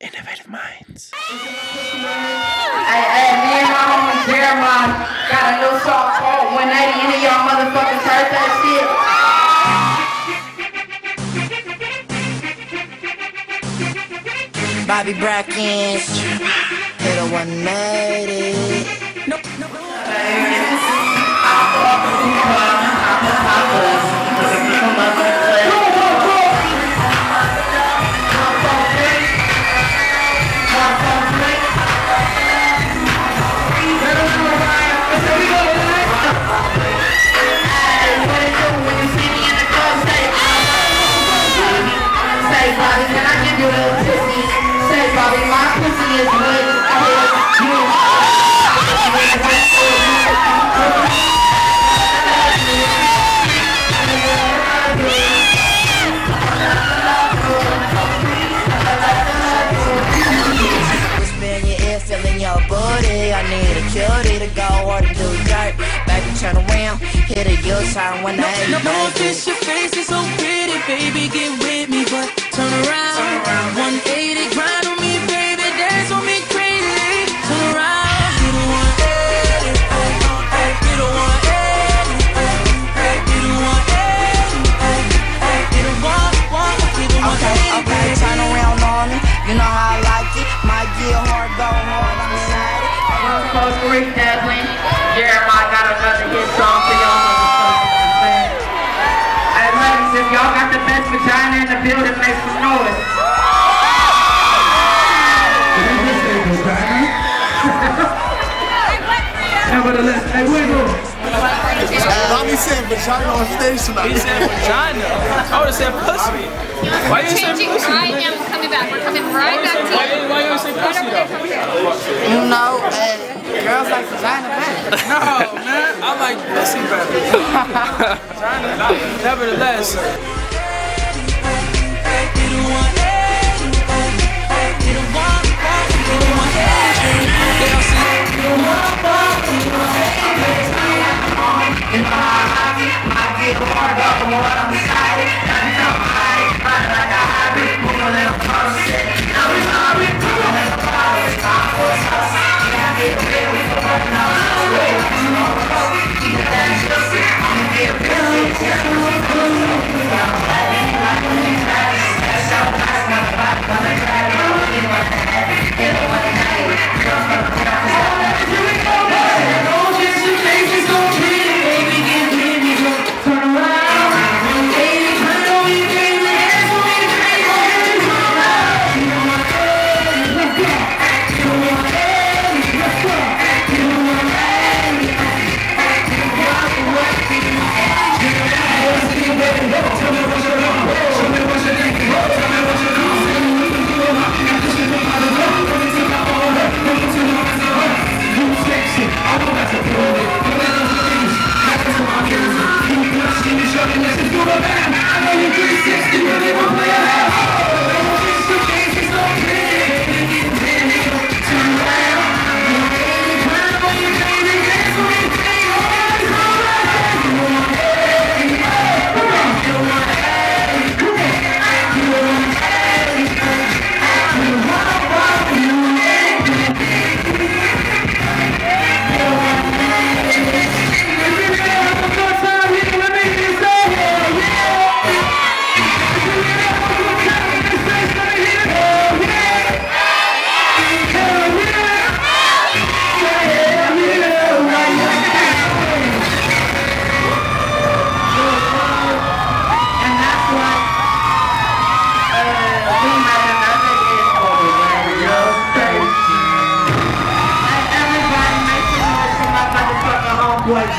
Innovative minds. Hey, hey, me and my homie Jeremiah got a new song called 180. Any of y'all motherfuckers heard that shit? Bobby Brackins, hit a 180. Nope, nope. Cutie to go or to do dirt. Baby, turn around, hit a U-turn when I No, no offense, your face is so pretty, baby. Get with me, but turn around. 180, grind got vagina in the building, make some noise. Nevertheless, hey, wiggle. Bobby said vagina on stage tonight. He said vagina. I would have said pussy. Why you say Changing pussy? right now, we're coming back. We're coming right back to you. you, why you say pussy though? You know, uh, girls like vagina better. No, man. I like pussy better. Vagina. Nevertheless.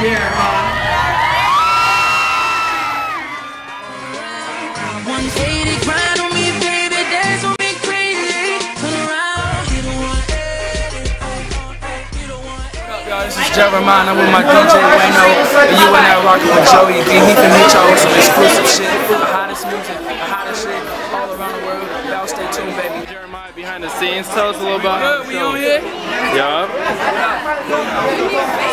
Homeboy Jeremiah. 180, grind on me, baby. Dance on me, crazy. Turn around. Hit a 180, ay, ay, hit a 180. Y'all, this is Jeremih. With my DJ Wayno. And you in that rocking with Joey D. He can meet y'all with some exclusive shit. The hottest music, the hottest shit all around the world. Y'all stay tuned, baby. Jeremiah behind the scenes. Tell us a little about how Good, we on here? Yup.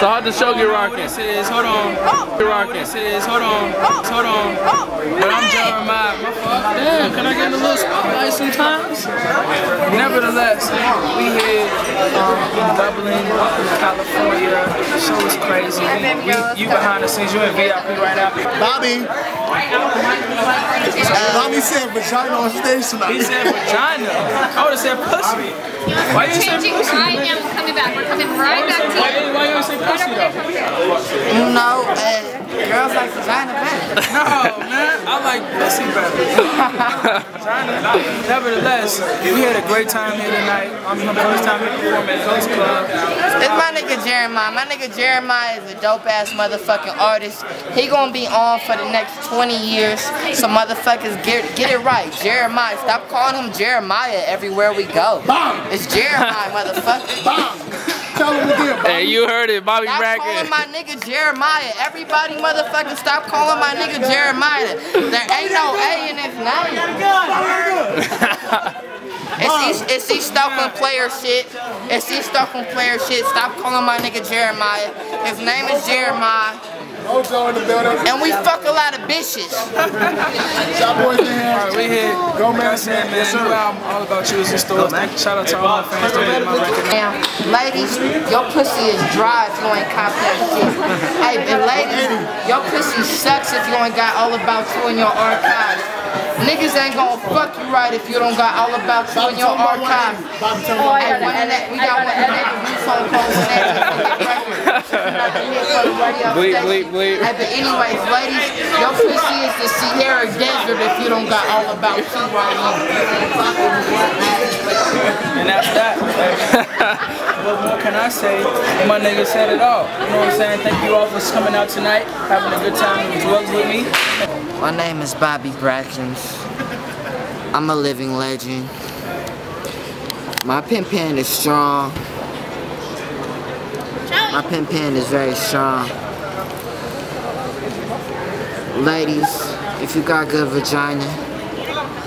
So how'd the show get rocking? This is, hold on. Get rocking. This is, hold on. Hold on. But I'm Jeremih. My fault. Damn, can I get a little spotlight sometimes? Nevertheless. nevertheless, we here um, in Dublin, California. The show is crazy. We, we, you behind the scenes, you in VIP right now. Bobby. Bobby said vagina on stage He tonight. Said vagina. I would have said pussy. Why you say Changing pussy? right now. We're coming back. We're coming right back to Why, you. why you say pussy though? You know, uh, girls like vagina better. No, man. I like pussy better. Vagina. Nevertheless, we had a great time here tonight. I'm my first time here performing at Ghost Club. It's my nigga Jeremiah. My nigga Jeremiah is a dope ass motherfucking artist. He gonna be on for the next 20 years. So motherfuckers get get it right. Jeremiah. Stop calling him Jeremiah everywhere we go. It's Jeremih, motherfucker. Tell him again. Hey, you heard it, Bobby Stop calling my nigga Jeremiah. Everybody motherfucking stop calling my nigga Jeremiah. There ain't no A in his name. It's East, it's East Oakland player shit. It's East Oakland player shit. Stop calling my nigga Jeremiah. His name is Jeremih. Mojo in the building. And we fuck a lot of bitches. Shot boys in here. Alright, we. Go, Like I man. said, man, Yes, sir. new album, All About You is in stores. Shout out to all my fans that made my record. Now, ladies, your pussy is dry if you ain't cop that shit. Hey, and ladies, your pussy sucks if you ain't got all about you in your archives. Niggas ain't gonna fuck you right if you don't got all about you in your archives. Bobby, tell Oh, him. hey, one of that, we got one of that reviews on post Bleep, bleep, bleep. Hey, but anyways, ladies, your pussy is the Sahara Desert if you don't got all about you right now. And that's that. what more can I say? My nigga said it all. You know what I'm saying? Thank you all for coming out tonight, having a good time with drugs with me. My name is Bobby Brackins. I'm a living legend. My pen pen is strong. My pen pen is very strong. Ladies, if you got good vagina,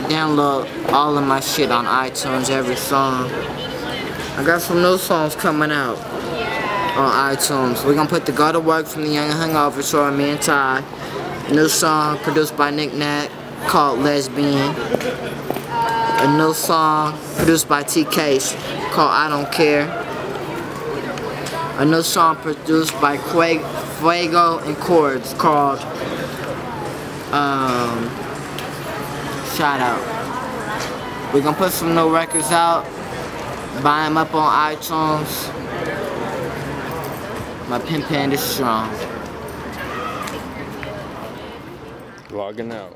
download all of my shit on iTunes, every song. I got some new songs coming out on iTunes. We're gonna put the Go to Work from the Young Hungover Show, me and Ty. New song produced by Nic Nac called Lesbian. A new song produced by TK called I Don't Care. A new song produced by Quag- Fuego and Chords called um, Shout Out. We're gonna put some new records out. Buy them up on iTunes. My pen pen is strong. Wagner